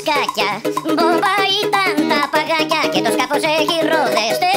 σκάκια. Μπομπα ήταν τα παγάκια Και το σκάφος έχει ρόδες.